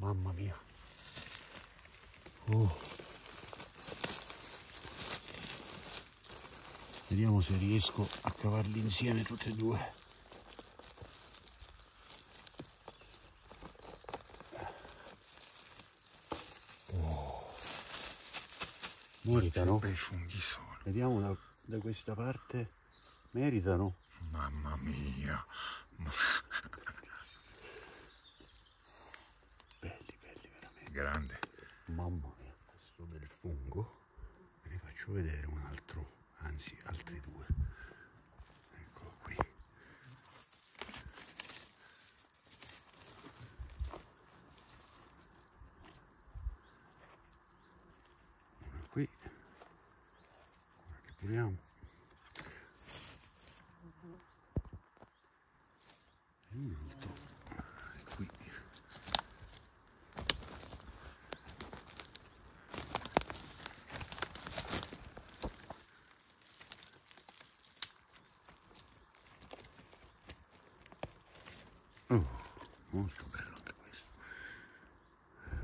Mamma mia. Oh. Vediamo se riesco a cavarli insieme tutti e due. Oh. Meritano? Vediamo da, da questa parte. Meritano? Mamma mia. Belli, belli veramente. Grande. Mamma mia, questo bel fungo. Ve ne faccio vedere un altro, anzi altri due. Eccolo qui. Uno qui. Ora che puliamo. E un altro è qui. Oh, molto bello anche questo.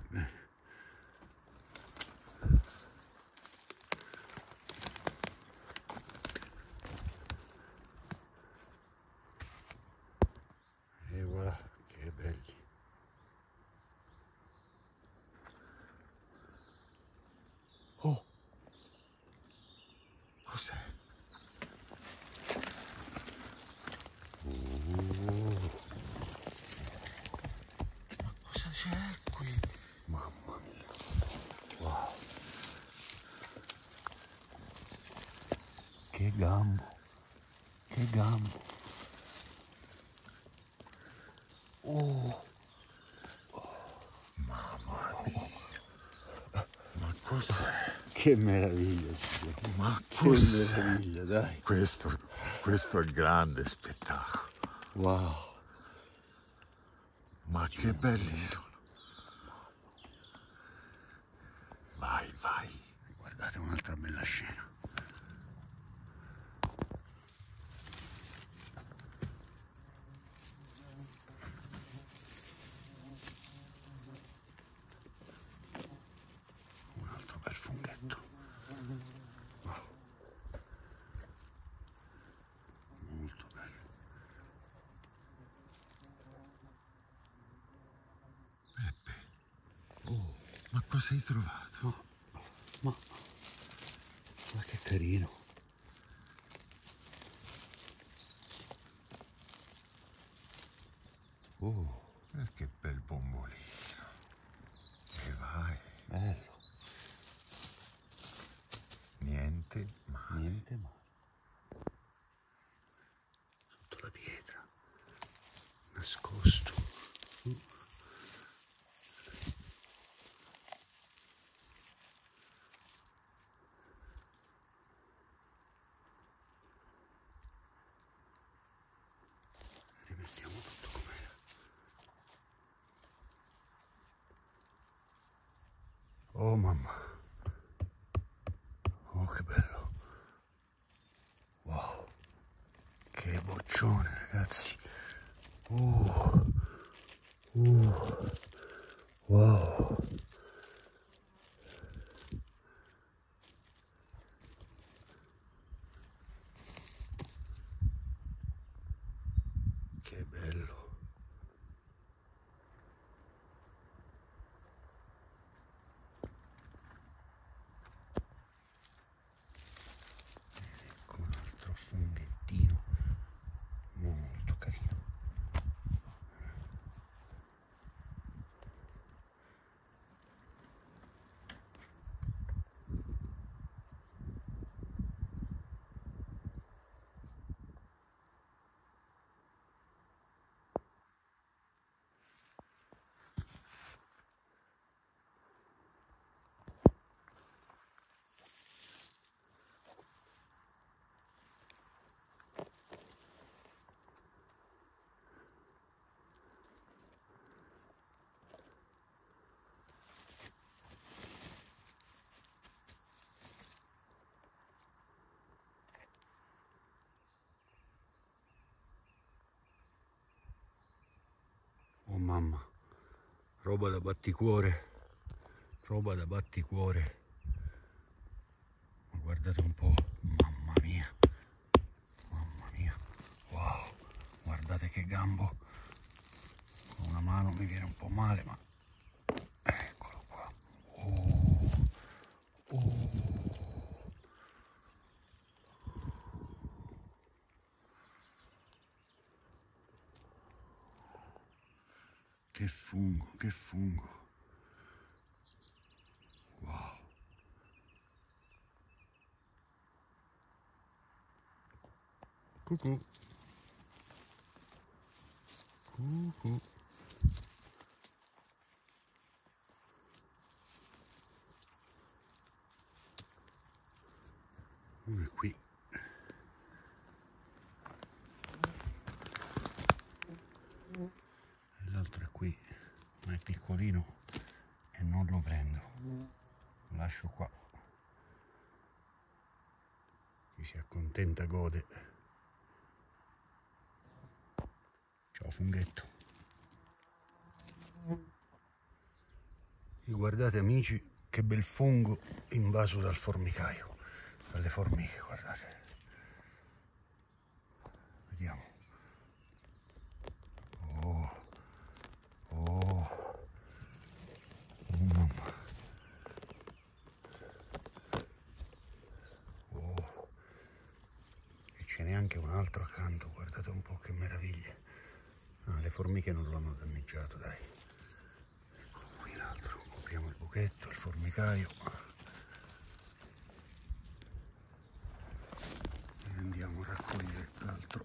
Bene. E voilà, che belli. Oh, Cos'è? Ma cosa c'è qui? mamma mia. Wow. Che gambo. Che gambo. Oh, Mamma mia. Ma cos'è? che meraviglia, signore. Ma Che cos'è? meraviglia, dai. Questo, questo è il grande spettacolo. Wow. Ma che belli sono. Vai, vai. Guardate un'altra bella scena. Un altro bel funghetto. Wow. Molto bello. Peppe. Oh, ma cosa hai trovato? Ma, ma che carino. Oh, Eh, che bel bombolino. E vai. bello. Niente male. Niente male. Sotto la pietra. Nascosto. Uh. Rimettiamo tutto com'era. Oh mamma. Oh che bello. Wow. Che boccione ragazzi. Uh. Uh. Wow. Che bello. Ecco un altro funghettino molto carino. Oh mamma, roba da batticuore. Roba da batticuore. Guardate un po' mamma mia. Mamma mia. Wow. Guardate che gambo. Con una mano mi viene un po' male ma Che fungo, che fungo. Wow. Cucù. Cucù. Uno è qui. E l'altro è qui, ma è piccolino e non lo prendo. Lo lascio qua. Chi si accontenta gode. Ciao funghetto. E guardate amici che bel fungo invaso dal formicaio, dalle formiche, guardate. Vediamo. Oh, oh, oh mamma. Oh. E ce n'è un altro accanto, guardate un po' che meraviglia. Ah, le formiche non lo hanno danneggiato, dai. Eccolo qui l'altro, copriamo il buchetto, il formicaio. E andiamo a raccogliere l'altro.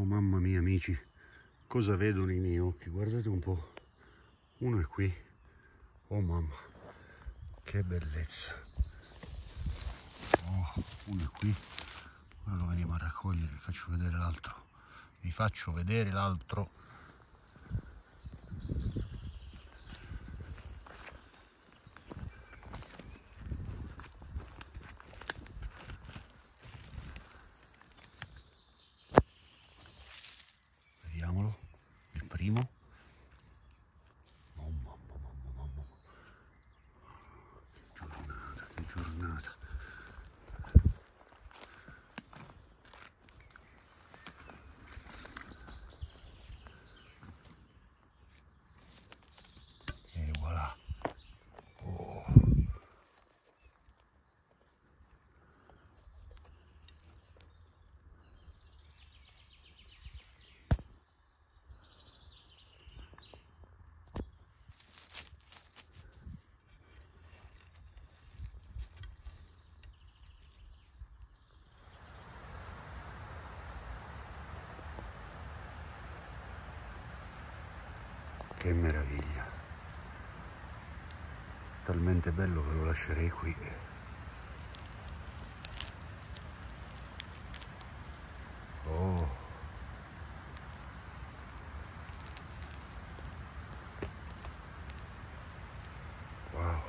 Oh mamma mia amici, cosa vedono i miei occhi? Guardate un po'. Uno è qui. Oh mamma, che bellezza. Oh, uno è qui. Ora lo veniamo a raccogliere, vi faccio vedere l'altro. Vi faccio vedere l'altro. Vediamolo, il primo. Oh mamma, mamma, mamma. Che giornata, che giornata. E voilà. Oh. Che meraviglia. Talmente bello che lo lascerei qui. Oh. Wow.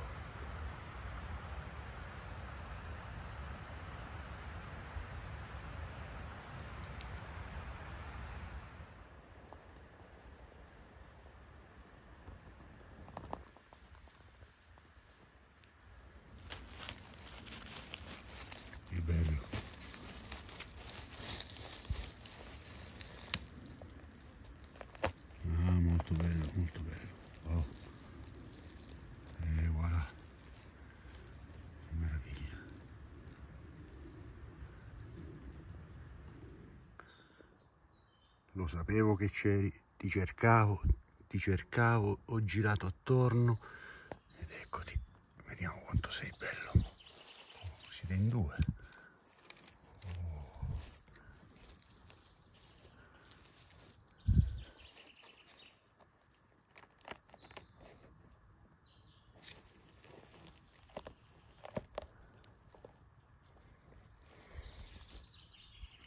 Che bello. Ah, molto bello, molto bello. Oh. E voilà. Che meraviglia. Lo sapevo che c'eri, ti cercavo, ti cercavo, ho girato attorno ed eccoti. Vediamo quanto sei bello. Siete in due.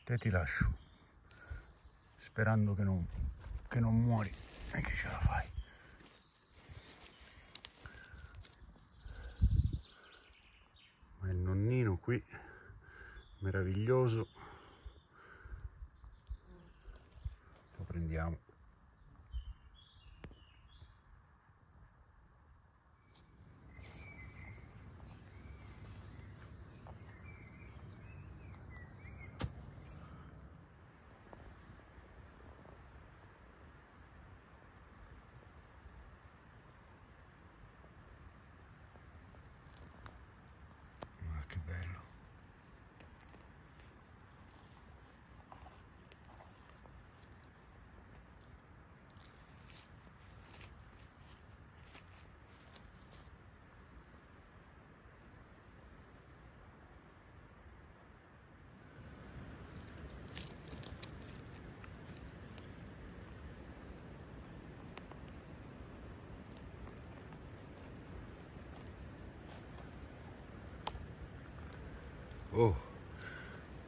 Te ti lascio. Sperando che non, che non muori e che ce la fai. Ma il nonnino qui, meraviglioso, lo prendiamo. Ah, che bello. Oh,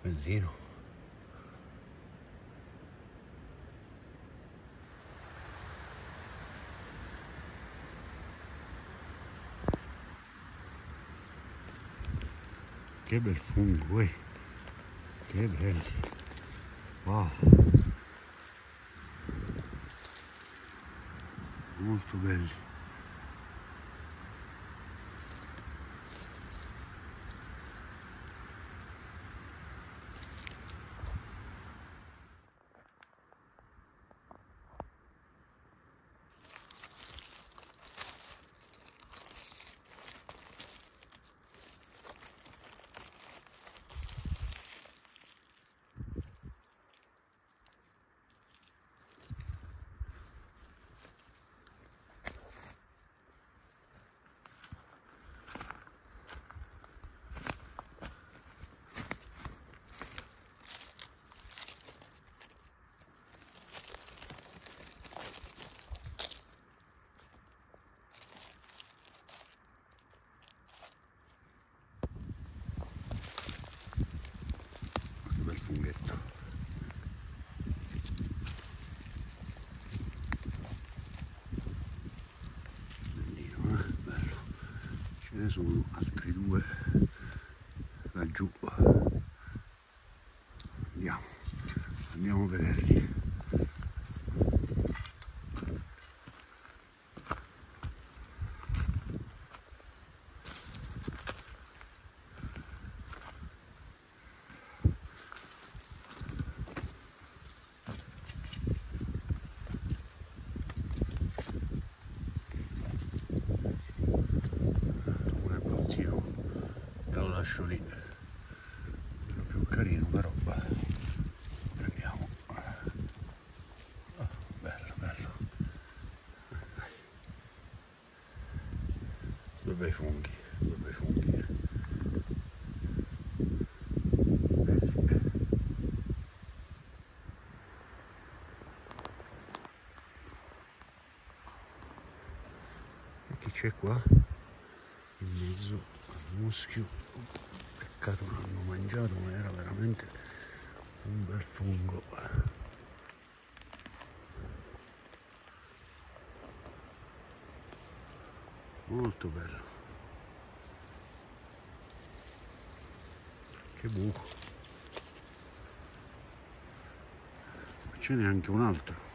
bellino. Che bel fungo, eh. Che belli. Wow. Molto belli. Che bel funghetto. Bellino, eh? Bello. Ce ne sono altri due laggiù. Andiamo, andiamo a vederli. uno è pazzino e lo lascio lì quello più carino però beh, prendiamo Ah, bello bello Dai. due bei funghi due bei funghi. E chi c'è qua? in mezzo al muschio. Peccato non hanno mangiato ma era veramente un bel fungo molto bello. Che buco. Ma ce n'è anche un altro.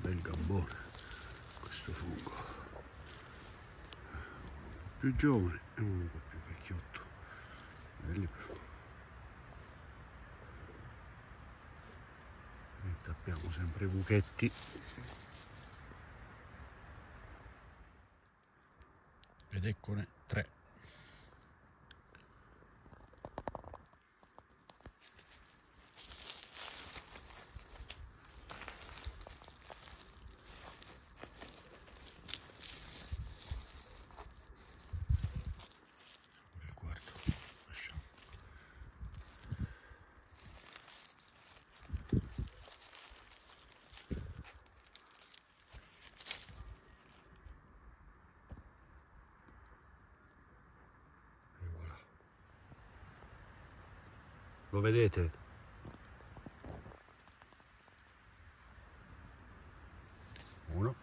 Bel gambone questo fungo. Più giovane e uno un po' più vecchiotto belli però e tappiamo sempre i buchetti. Ed eccone tre Lo vedete? Uno.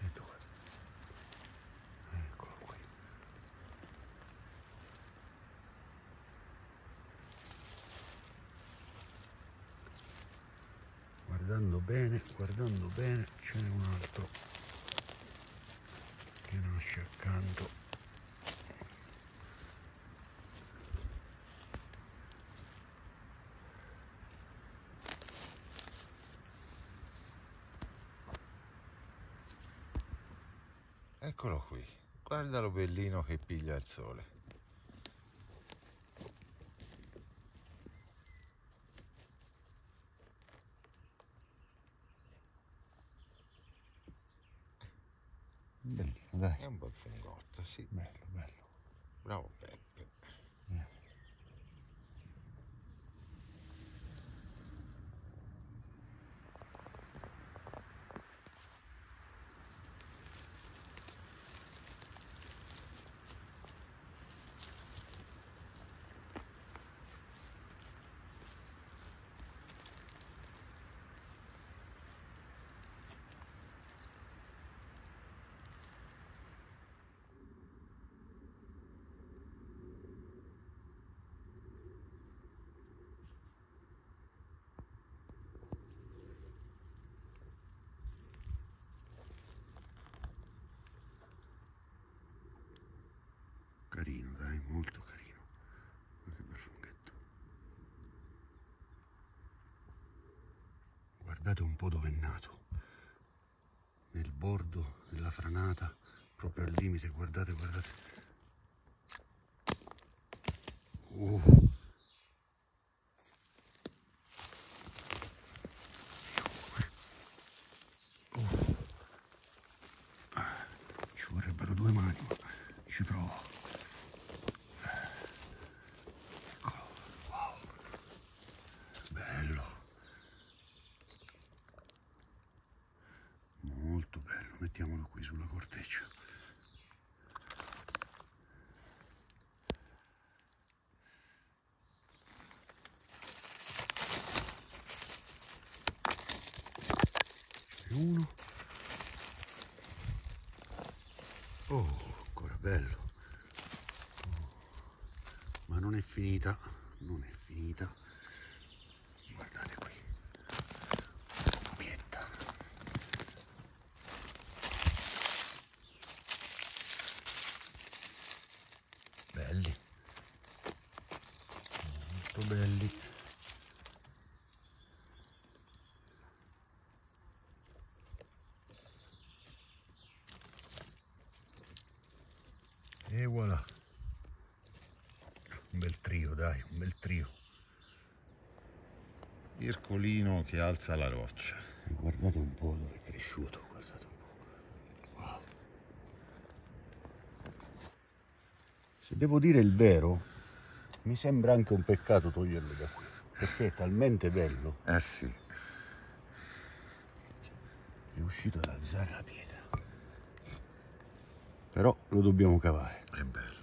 E due. Eccolo qui. Guardando bene, guardando bene, ce n'è un altro che nasce accanto. Eccolo qui. Guardalo bellino che piglia il sole. Bellino, dai. È un bel fungotto, sì. Bello, Carino, dai, molto carino. Ma che bel funghetto. Guardate un po' dove è nato. Nel bordo della franata, proprio al limite, guardate, guardate. Uh. Uh. Ah, Ci vorrebbero due mani, ma ci provo. Eccolo, wow. Bello. Molto bello, mettiamolo qui sulla corteccia. Uno. Oh, ancora bello. Oh, Ma non è finita, non è finita. Guardate qui. Copietta. Belli. Molto belli. E voilà. Un bel trio, dai, un bel trio. Ircolino che alza la roccia. Guardate un po' dove è cresciuto, guardate un po'. Wow. Se devo dire il vero, mi sembra anche un peccato toglierlo da qui, perché è talmente bello, Eh sì. è uscito ad alzare la pietra. Però lo dobbiamo cavare. È bella.